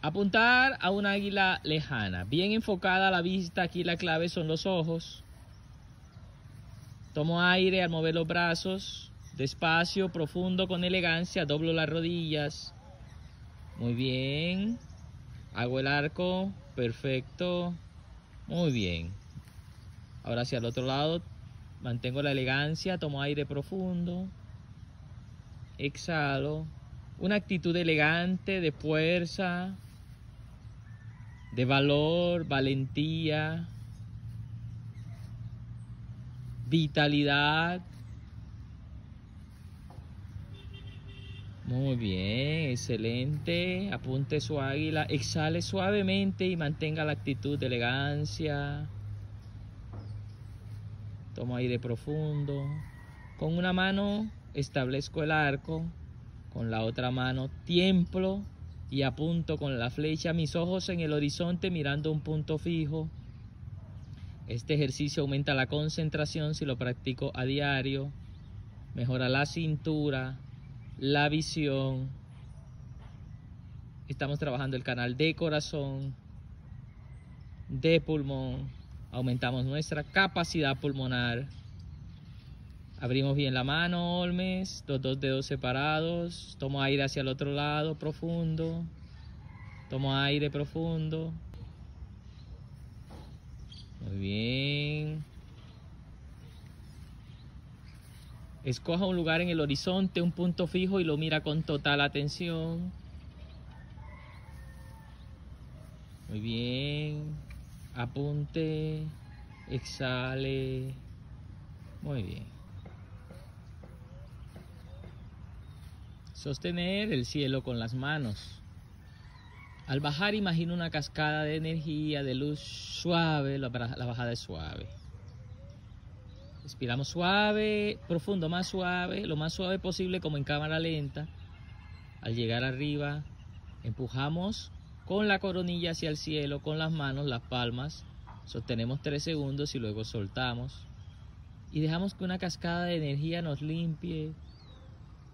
Apuntar a un águila lejana, bien enfocada la vista, aquí la clave son los ojos. Tomo aire al mover los brazos, despacio, profundo, con elegancia, doblo las rodillas. Muy bien. Hago el arco, perfecto. Muy bien. Ahora hacia el otro lado, mantengo la elegancia, tomo aire profundo. Exhalo. Una actitud elegante, de fuerza, de valor, valentía, vitalidad. Muy bien, excelente. Apunte su águila, exhale suavemente y mantenga la actitud de elegancia. Tomo aire profundo. Con una mano establezco el arco, con la otra mano tiemplo y apunto con la flecha mis ojos en el horizonte mirando un punto fijo. Este ejercicio aumenta la concentración si lo practico a diario, mejora la cintura, la visión. Estamos trabajando el canal de corazón, de pulmón, aumentamos nuestra capacidad pulmonar. Abrimos bien la mano, Olmes, los dos dedos separados. Tomo aire hacia el otro lado, profundo. Tomo aire profundo. Muy bien. Escoja un lugar en el horizonte, un punto fijo y lo mira con total atención. Muy bien. Apunte. Exhale. Muy bien. Sostener el cielo con las manos. Al bajar imagino una cascada de energía, de luz suave, la, bajada es suave. Respiramos suave, profundo, más suave, lo más suave posible como en cámara lenta. Al llegar arriba, empujamos con la coronilla hacia el cielo, con las manos, las palmas. Sostenemos tres segundos y luego soltamos. Y dejamos que una cascada de energía nos limpie,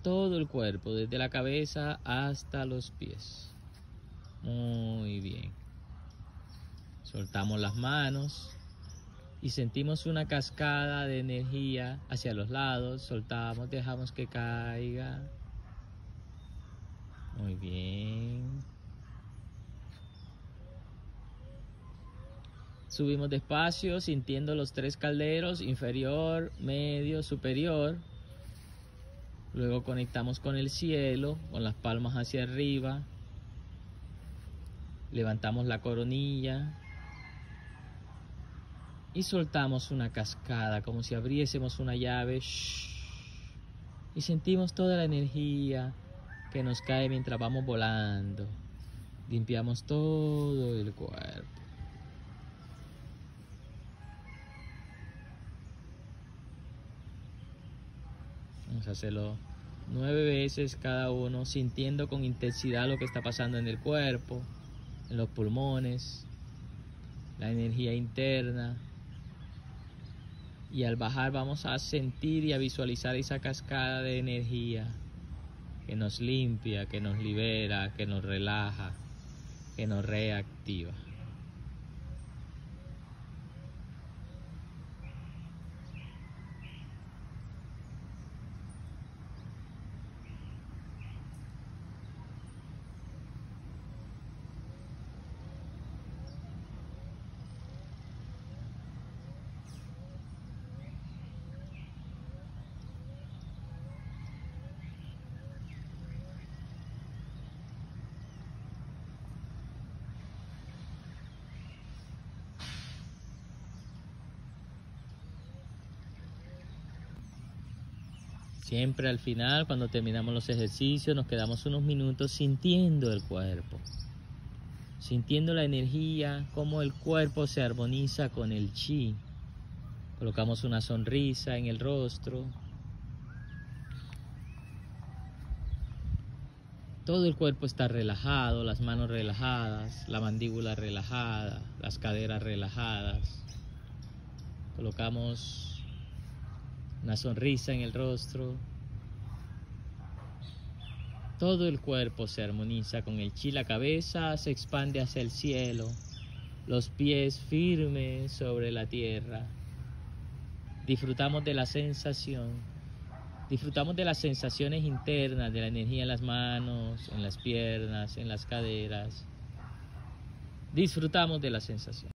todo el cuerpo, desde la cabeza hasta los pies. Muy bien. Soltamos las manos y sentimos una cascada de energía hacia los lados. Soltamos, dejamos que caiga. Muy bien. Subimos despacio sintiendo los tres calderos, inferior, medio, superior. Luego conectamos con el cielo, con las palmas hacia arriba. Levantamos la coronilla. Y soltamos una cascada, como si abriésemos una llave. Y sentimos toda la energía que nos cae mientras vamos volando. Limpiamos todo el cuerpo. Vamos a hacerlo nueve veces cada uno, sintiendo con intensidad lo que está pasando en el cuerpo, en los pulmones, la energía interna. Y al bajar vamos a sentir y a visualizar esa cascada de energía que nos limpia, que nos libera, que nos relaja, que nos reactiva. Siempre al final, cuando terminamos los ejercicios, nos quedamos unos minutos sintiendo el cuerpo, sintiendo la energía, cómo el cuerpo se armoniza con el chi. Colocamos una sonrisa en el rostro. Todo el cuerpo está relajado, las manos relajadas, la mandíbula relajada, las caderas relajadas. Colocamos una sonrisa en el rostro. Todo el cuerpo se armoniza con el chi, la cabeza se expande hacia el cielo, los pies firmes sobre la tierra. Disfrutamos de la sensación, disfrutamos de las sensaciones internas, de la energía en las manos, en las piernas, en las caderas. Disfrutamos de la sensación.